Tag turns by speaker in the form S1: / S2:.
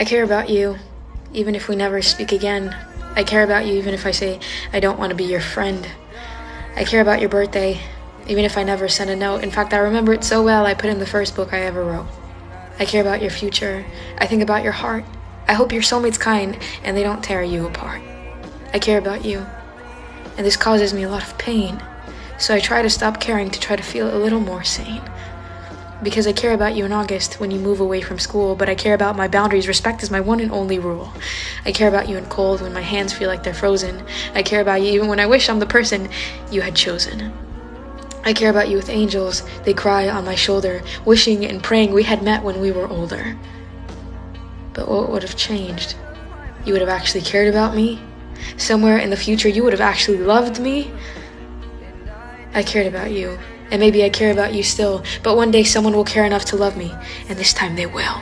S1: I care about you, even if we never speak again. I care about you, even if I say I don't want to be your friend. I care about your birthday, even if I never send a note. In fact, I remember it so well, I put in the first book I ever wrote. I care about your future. I think about your heart. I hope your soulmate's kind and they don't tear you apart. I care about you, and this causes me a lot of pain. So I try to stop caring to try to feel a little more sane. Because I care about you in August when you move away from school, but I care about my boundaries. Respect is my one and only rule. I care about you in cold when my hands feel like they're frozen. I care about you even when I wish I'm the person you had chosen. I care about you with angels. They cry on my shoulder, wishing and praying we had met when we were older. But what would have changed? You would have actually cared about me? Somewhere in the future, you would have actually loved me? I cared about you, and maybe I care about you still, but one day someone will care enough to love me, and this time they will.